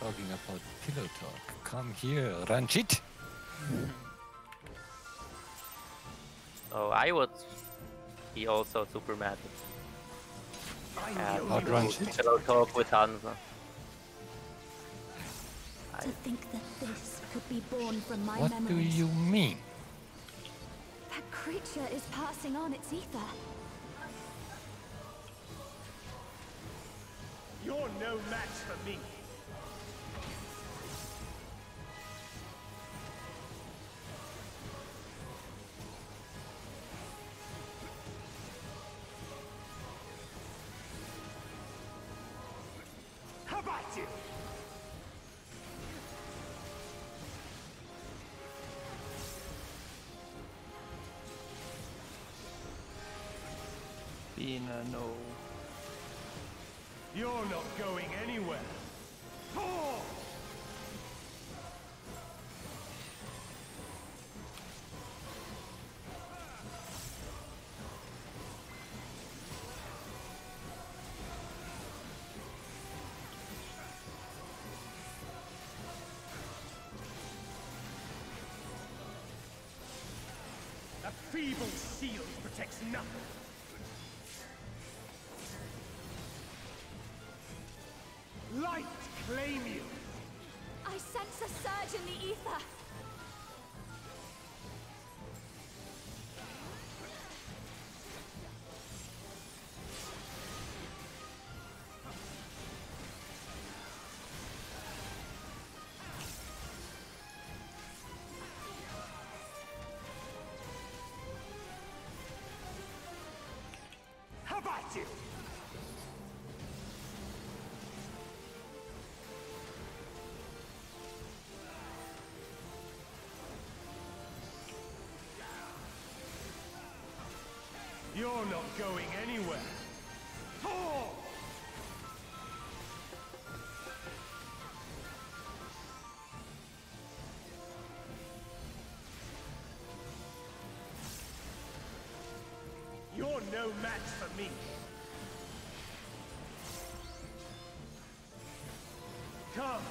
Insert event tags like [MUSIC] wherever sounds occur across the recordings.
talking about pillow talk. Come here, Ran'jit. Oh, I would be also super mad. How Ran'jit? Pillow talk with Hansa. To think that this could be born from my What do you mean? That creature is passing on its ether. You're no match for me. Bina, no. You're not going anywhere. Oh! A feeble shield protects nothing. I sense a surge in the ether. How about you? Going anywhere. You're no match for me. Come,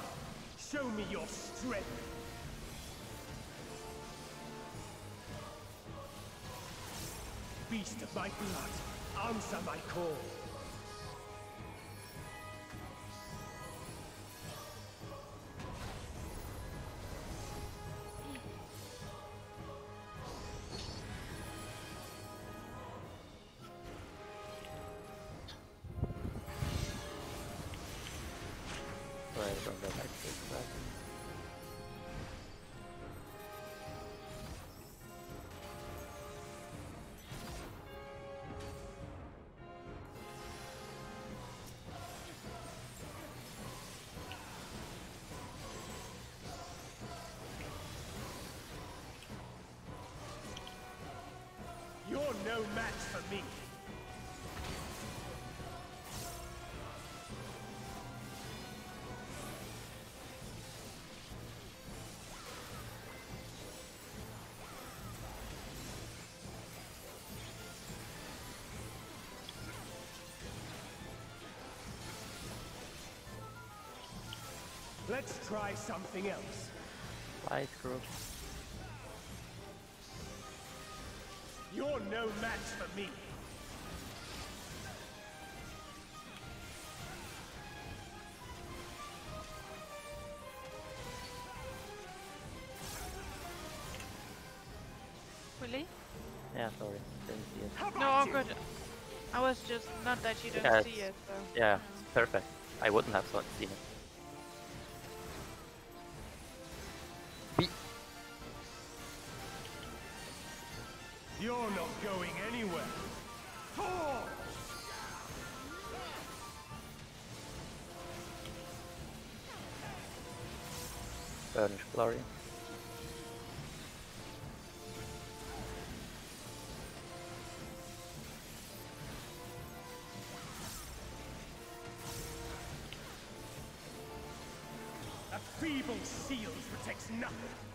show me your strength. Beast of my blood, answer my call. No match for me. Let's try something else. Light group. You're no match for me. Really? Yeah, sorry. Didn't see it. No, all you? good. I was just not that you don't Yeah, see it. So. Yeah, it's perfect. I wouldn't have thought- seen it. You're not going anywhere. Oh! Burnish Glory. A feeble shield protects nothing.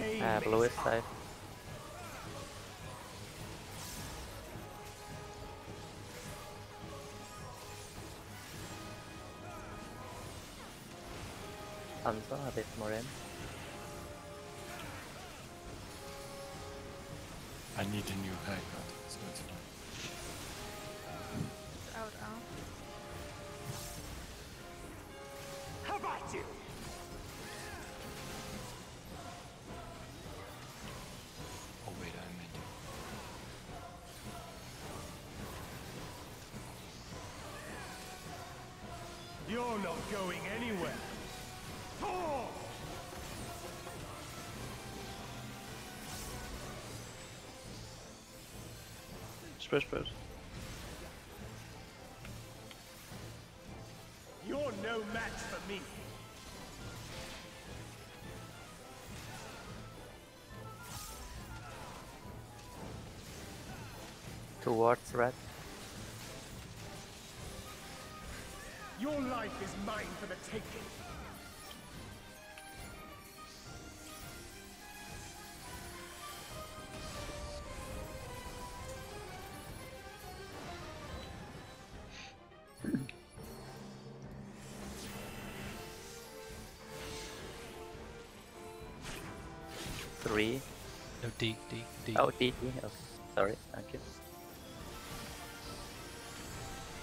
Uh, bluish side. Hanzo a bit more in. I need a new haircut, so it's fine. Out, out. How about you? Going anywhere. Thor! Spread, spread. You're no match for me. Towards red. Your life is mine for the taking. Three. No, D, D, D. Oh, DT. Okay. Oh, sorry. Thank you.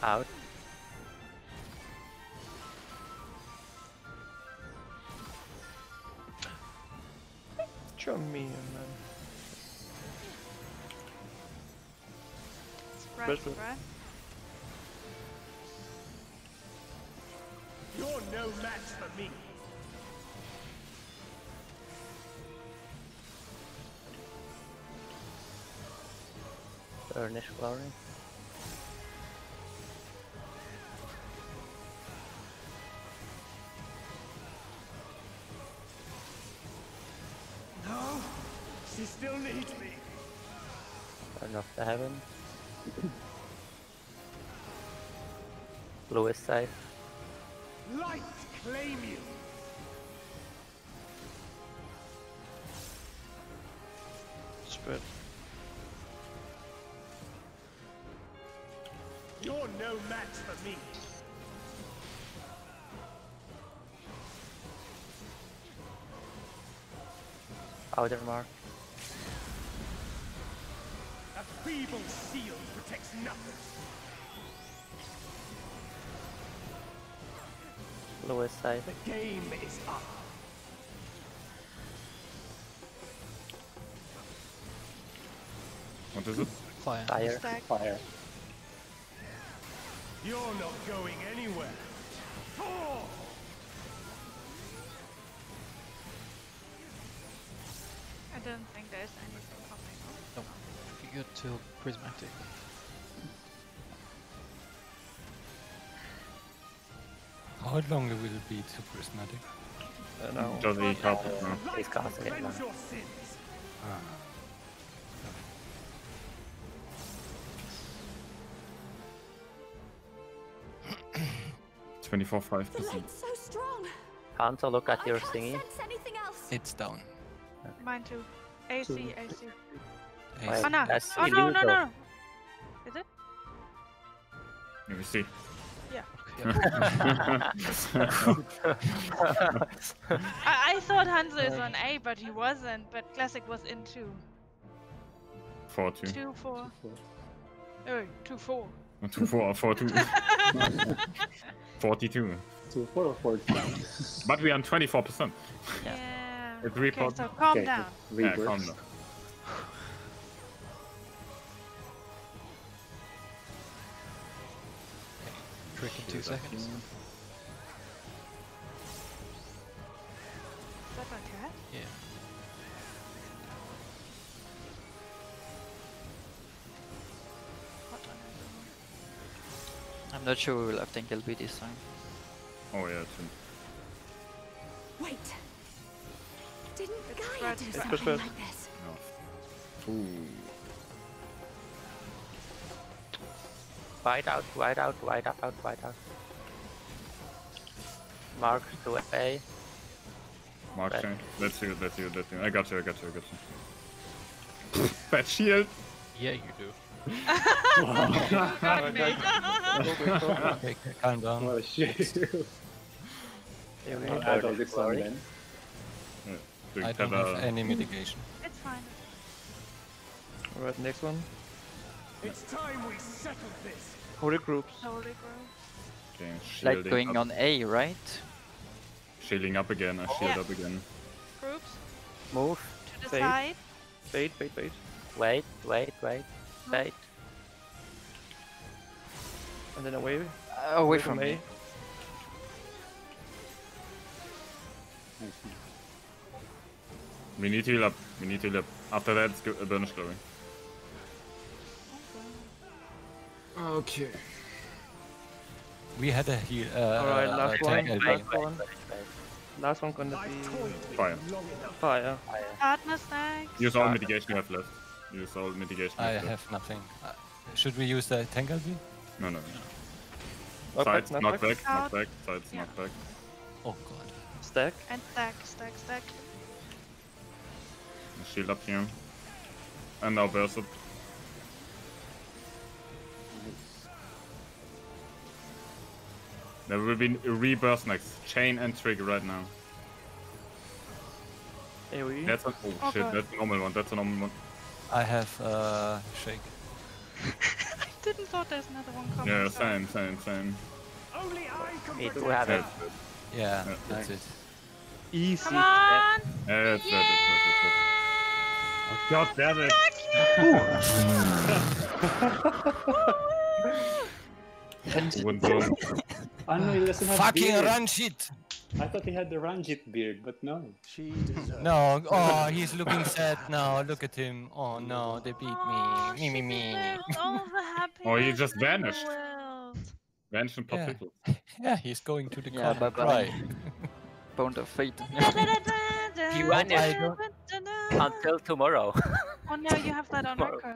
Out. John me and then. Spread, Where's the- You're no match for me. Burnish glory. Blue is safe. Light claim you. Spread. You're no match for me. Outer mark. A feeble shield protects nothing. Blue is safe. The game is up. What is it? Fire. Fire. Stack. Fire. You're not going anywhere. Thor! I don't think there's anything coming. No. You go to prismatic. How long will it be to prismatic? Uh, now. Does he help it now? Light He's casting it now. Ah. [CLEARS THROAT] Twenty-four five percent. light's so strong. Hanzo, look at your can't thingy. sense anything else. It's down. Mine too. AC, AC. Why- Oh no! Oh no, no, illegal. no! Is it? Let me see. Yeah. Yeah. [LAUGHS] I, I thought Hanzo is on um, A, but he wasn't. But Classic was in two. Four two. Two, four. Oh, two, four. [LAUGHS] Two four four two. [LAUGHS] Forty-two. Two, four, or four. But we are on twenty-four percent. Yeah. Yeah. It's Okay, so calm Okay, down. Yeah, calm down. Trick in two seconds. Is that my cat? Yeah. What one is it? I'm not sure we will have Tingle be this time. Oh yeah, two. Wait. Didn't It's Gaia do something like this? No. Ooh. White out, white out, white out, white out. Mark to A. Mark Right. change. That's you, that's you, that's you. I got you, I got you, I got you. [LAUGHS] Bad shield! Yeah, you do. Okay, calm down. What a shit. AoE. Oh, I the go this one glory. then. Do I you don't have have a... any mitigation. It's fine. Alright, next one. It's time we settled this. Holy groups. Holy Grove. Okay, Like going up, on A, right? Shielding up again, I shield Yeah. up again. Groups Move. to the Fade. side. Wait, wait, bait. Wait, wait, wait, wait. And then away. Uh, away from me. We need to heal up. We need to heal up. After that, it's go- uh, burnish glory. Okay. We had a heal. Uh, Alright, uh, last attack one. Last one. Last one gonna be toyed Fire. you long fire. Partner stacks. Use all mitigation you have left. Use all mitigation you I have left. have nothing. Uh, should we use the tank LB? No, no, no. Knock back, Sides, knock knock back. back, knock back. Sides, Yeah. knock back. Oh god. Stack. And stack, stack, stack. Shield up here. And now burst up. There will be a rebirth next. Chain and trigger right now. AoE. That's a oh, Oh shit, god. that's a normal one, that's a normal one. I have uh, shake. [LAUGHS] I didn't thought there's another one coming. Yeah, same, same, same. Only I can Me protect have it. Yeah, Yeah, that's it. Easy. Come on! Yeah, that's it, that's it, that's it. God damn it! [LAUGHS] Wouldn't [LAUGHS] do. I he doesn't have Fucking beard. run shit! I thought he had the Ran'jit beard, but no. She deserves No, oh, he's looking sad now. Look at him. Oh no, they beat Oh, me. Me, me, me. all the [LAUGHS] Oh, he happiness just vanished. world. Vanished in Yeah. [LAUGHS] Yeah, he's going to the Yeah, corner. bye-bye. Cry. [LAUGHS] Bone of fate. He vanished I until tomorrow. Oh no, you have that on Tomorrow. record.